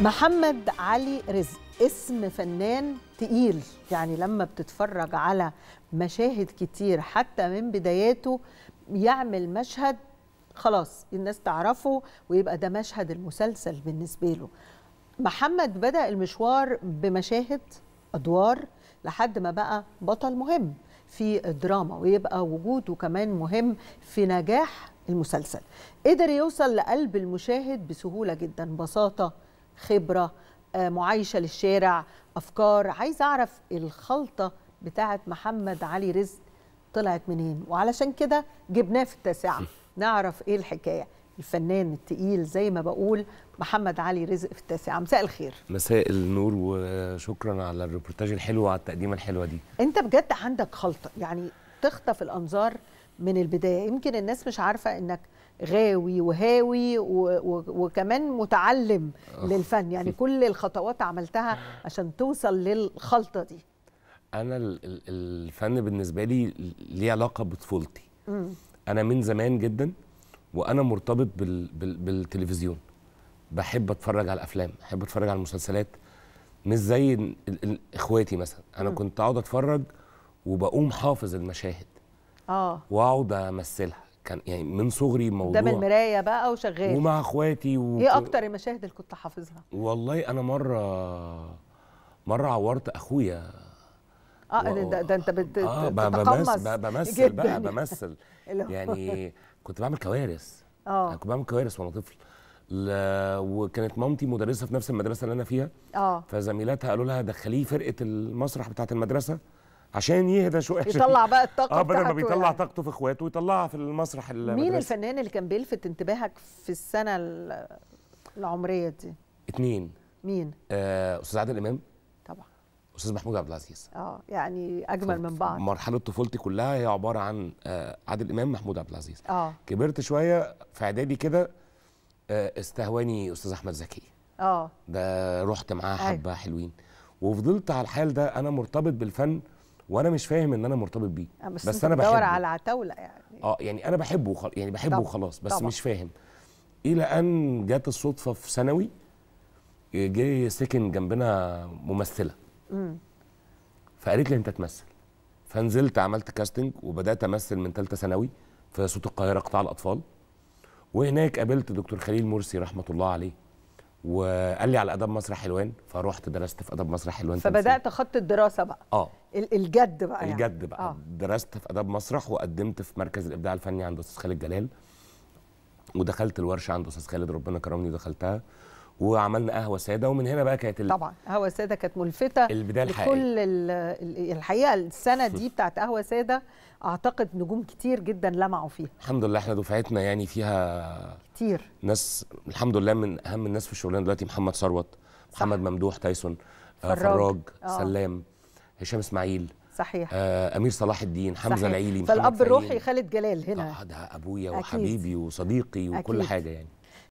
محمد علي رزق اسم فنان تقيل. يعني لما بتتفرج على مشاهد كتير حتى من بداياته يعمل مشهد خلاص الناس تعرفه ويبقى ده مشهد المسلسل بالنسبة له. محمد بدأ المشوار بمشاهد أدوار لحد ما بقى بطل مهم في الدراما ويبقى وجوده كمان مهم في نجاح المسلسل. قدر يوصل لقلب المشاهد بسهولة جدا بساطة خبرة آه، معايشة للشارع أفكار. عايز أعرف الخلطة بتاعت محمد علي رزق طلعت منين؟ وعلشان كده جبناه في التاسعة. نعرف إيه الحكاية. الفنان التقيل زي ما بقول محمد علي رزق في التاسعة. مساء الخير. مساء النور وشكرا على الريبورتاج الحلو وعلى التقديمه الحلوة دي. أنت بجد عندك خلطة. يعني تخطف الأنظار من البداية. يمكن الناس مش عارفة إنك غاوي وهاوي وكمان متعلم للفن. يعني كل الخطوات عملتها عشان توصل للخلطة دي. أنا ال- ال- الفن بالنسبة لي ليه علاقة بطفولتي. أنا من زمان جدا وأنا مرتبط بال بال بالتلفزيون. بحب أتفرج على الأفلام بحب أتفرج على المسلسلات. مش زي إخواتي مثلا. أنا كنت أقعد أتفرج وبقوم حافظ المشاهد. آه. وأقعد أمثلها. كان يعني من صغري موضوع قدام المراية بقى وشغال. ومع اخواتي و... إيه أكتر المشاهد اللي كنت حافظها؟ والله أنا مرة مرة عورت اخويا. آه و- ده, ده انت بت آه ب- بتتقمص بمثل جداً. بقى بمثل. يعني كنت بعمل كوارث. آه. أنا كنت بعمل كوارث وأنا طفل. ل... وكانت مامتي مدرسة في نفس المدرسة اللي أنا فيها. آه. فزميلاتها قالوا لها دخليه فرقة المسرح بتاعة المدرسة. عشان يهدى شوية يطلع بقى الطاقة آه بدل ما بيطلع يعني. طاقته في اخواته يطلعها في المسرح المدرسة مين الفنان اللي كان بيلفت انتباهك في السنة ال- العمرية دي؟ اتنين. مين؟ آه أستاذ عادل إمام. طبعا. أستاذ محمود عبد العزيز. آه يعني أجمل من بعض. مرحلة طفولتي كلها هي عبارة عن آه عادل إمام محمود عبد العزيز. آه. كبرت شوية في إعدادي كده آه، استهواني أستاذ أحمد زكي. آه. ده رحت معاه أيوة. حبة حلوين. وفضلت على الحال ده أنا مرتبط بالفن وأنا مش فاهم ان أنا مرتبط بيه. بس, بس انت أنا بحبه. على عتاولة يعني. آه يعني أنا بحبه وخل... يعني بحبه وخلاص بس طبعا. مش فاهم. إلى أن جت الصدفة في ثانوي جه سكن جنبنا ممثلة. فقالت لي أنت تمثل. فنزلت عملت كاستنج وبدأت أمثل من ثالثه ثانوي في صوت القاهرة قطاع الأطفال. وهناك قابلت دكتور خليل مرسي رحمة الله عليه وقال لي على أداب مسرح حلوان فروحت درست في أداب مسرح حلوان. فبدأت خط الدراسة بقى. آه. الجد بقى يعني. الجد بقى آه. درست في أداب مسرح وقدمت في مركز الإبداع الفني عند أستاذ خالد جلال ودخلت الورشة عند أستاذ خالد ربنا كرمني ودخلتها وعملنا قهوة سادة ومن هنا بقى كانت. طبعا قهوة سادة كانت ملفتة البداية لكل الحقيقية. ال- ال- الحقيقة السنة دي بتاعت قهوة سادة أعتقد نجوم كتير جدا لمعوا فيها الحمد لله إحنا دفعتنا يعني فيها كتير ناس الحمد لله من أهم الناس في الشغلانة دلوقتي محمد ثروت محمد ممدوح تايسون آه، فراج. فراج آه. سلام هشام إسماعيل صحيح آه أمير صلاح الدين حمزة صحيح. العيلي فالأب الروحي. خالد جلال هنا آه، ده أبويا. وحبيبي وصديقي وكل أكيد. حاجة يعني